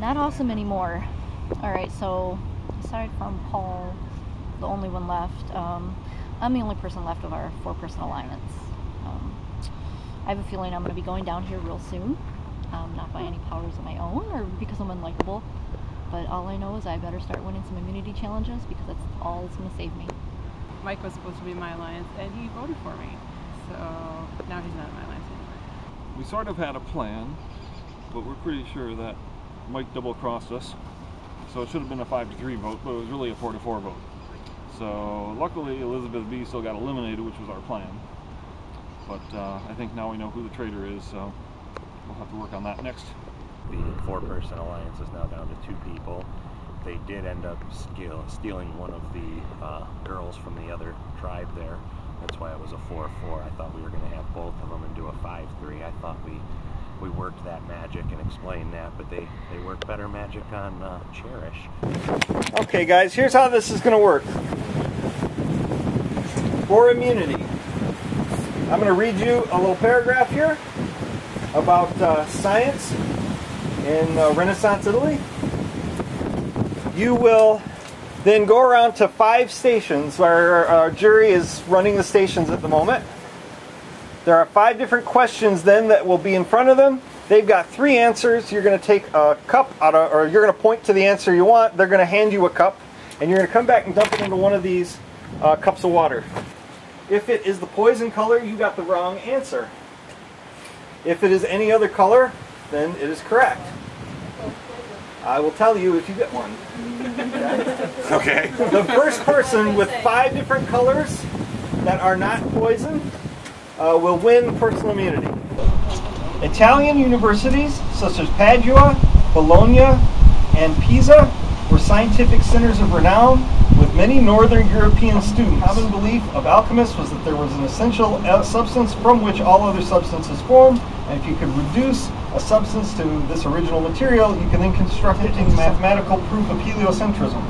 not awesome anymore. All right, so aside from Paul, the only one left, um, I'm the only person left of our four-person alliance. Um, I have a feeling I'm going to be going down here real soon. Um, not by any powers of my own or because I'm unlikable, but all I know is I better start winning some immunity challenges because that's all that's going to save me. Mike was supposed to be my alliance and he voted for me. So now he's not in my alliance anymore. We sort of had a plan, but we're pretty sure that Mike double crossed us. So it should have been a 5 to 3 vote, but it was really a 4 to 4 vote. So luckily Elizabeth B still got eliminated, which was our plan. But uh, I think now we know who the traitor is, so we'll have to work on that next. The four-person alliance is now down to two people. They did end up steal, stealing one of the uh, girls from the other tribe there. That's why it was a 4-4. I thought we were going to have both of them and do a 5-3. I thought we we worked that magic and explained that, but they, they work better magic on uh, Cherish. Okay guys, here's how this is going to work. For immunity, I'm going to read you a little paragraph here about uh, science in uh, Renaissance Italy. You will then go around to five stations where our jury is running the stations at the moment. There are five different questions then that will be in front of them. They've got three answers. You're going to take a cup out of, or you're going to point to the answer you want. They're going to hand you a cup, and you're going to come back and dump it into one of these uh, cups of water. If it is the poison color, you got the wrong answer. If it is any other color, then it is correct. I will tell you if you get one. Okay. The first person with five different colors that are not poison uh, will win personal immunity. Italian universities such as Padua, Bologna, and Pisa were scientific centers of renown with many northern European students. Common belief of alchemists was that there was an essential uh, substance from which all other substances formed, and if you could reduce a substance to this original material, you can then construct it into mathematical proof of heliocentrism.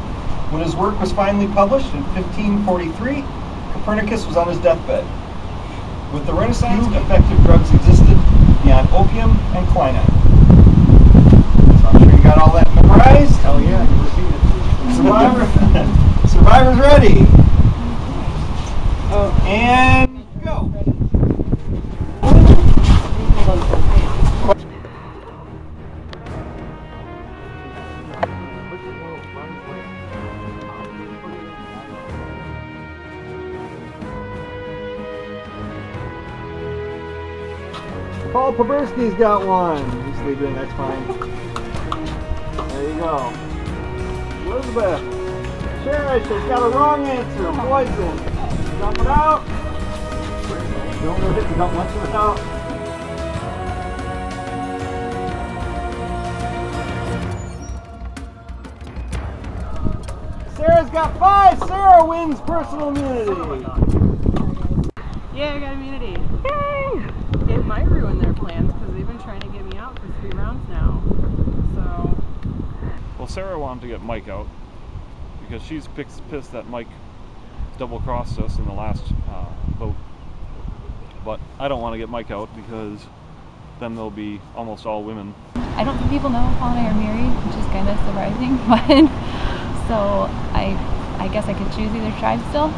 When his work was finally published in 1543, Copernicus was on his deathbed. With the Renaissance, effective drugs existed beyond opium and quinine. So I'm sure you got all that memorized. Hell yeah, Survivor, Survivor's ready. Oh. And go. Paul Paberski's got one. He's leave it, that's fine. There you go. Elizabeth. Cherish has got a wrong answer. Poison. Dump it out. Don't let it dump much of it out. Sarah's got five. Sarah wins personal immunity. Yeah, I got immunity. Yay! It might ruin their plans because they've been trying to get me out for three rounds now. So, Well, Sarah wanted to get Mike out because she's pissed, pissed that Mike double crossed us in the last uh, vote. But I don't want to get Mike out because then they'll be almost all women. I don't think people know Paul and I are married, which is kind of surprising, but so I, I guess I could choose either tribe still.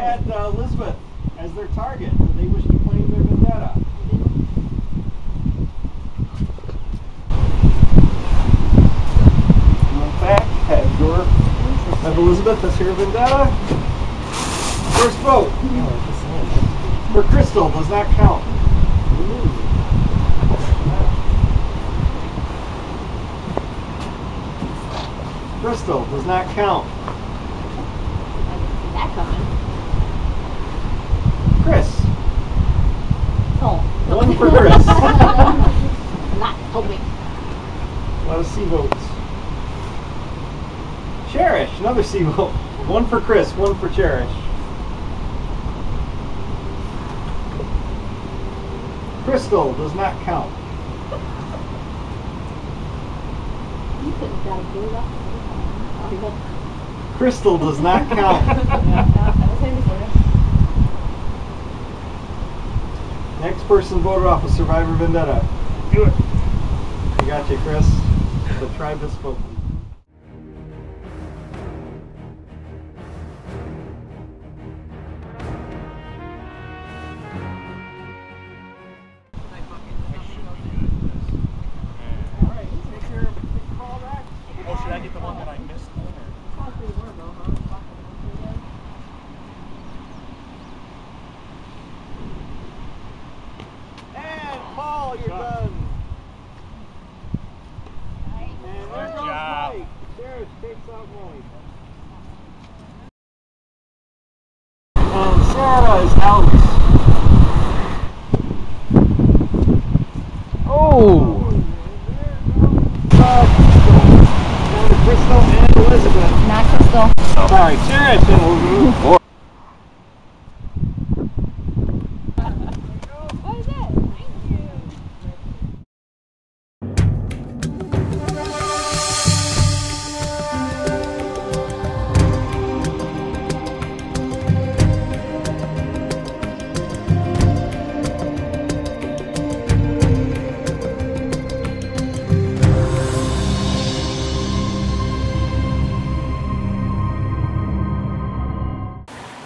Had uh, Elizabeth as their target, that they wish to claim their vendetta. You in fact have your have Elizabeth as your vendetta. First vote for Crystal does not count. Crystal does not count. that coming. Chris. Oh, One for Chris. not hoping. A lot of C votes. Cherish, another C vote. One for Chris, one for Cherish. Crystal does not count. You could have got a good. Crystal does not count. Next person voted off a Survivor Vendetta. Do it. I got you, Chris. The tribe has spoken. And Sarah is out. Oh! Crystal and Elizabeth. Not Crystal. Sorry, Cherish and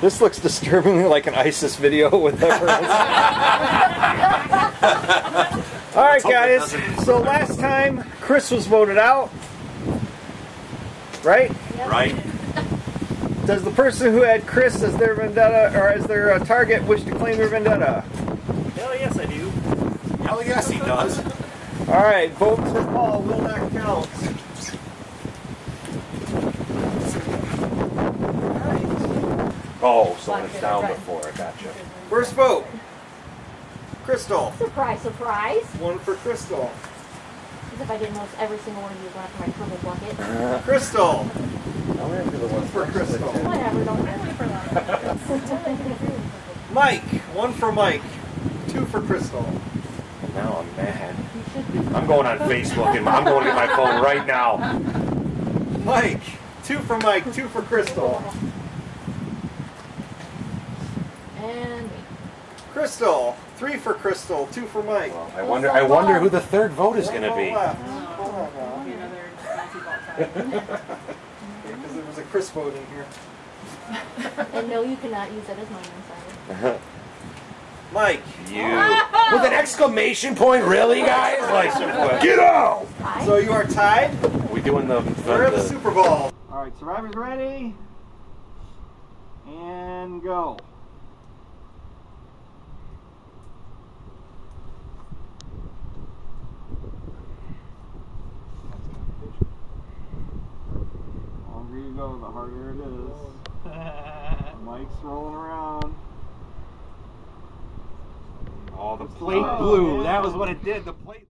This looks disturbingly like an ISIS video with everyone. All right, guys. So last time Chris was voted out, right? Right? Does the person who had Chris as their vendetta or as their uh, target wish to claim their vendetta? Hell yes, I do. Hell yes, he does. All right, votes for Paul will not count. Oh, so when it's down before, I gotcha. First vote, Crystal. Surprise, surprise. One for Crystal. As if I didn't notice every single one of you going after my purple bucket. Crystal. I'm gonna do the one For Crystal. Whatever, don't care. Mike. One for Mike. Two for Crystal. Now I'm mad. I'm going on Facebook and I'm going to get my phone right now. Mike. Two for Mike. Two for Crystal. And me. Crystal. Three for Crystal. Two for Mike. Well, I wonder. I wonder who the third vote is going to be. vote left. Oh, hold on now. Because there was a Chris vote in here. And no, you cannot use that as mine, I'm sorry. Mike. You with an exclamation point, really, guys? Like, get out! So you are tied. We doing the, We're at the the, the Super Bowl. All right, survivors ready? And go. Go, the harder it is. Mike's rolling around. oh the plate blew. Oh, that was what it did. The plate.